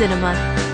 cinema.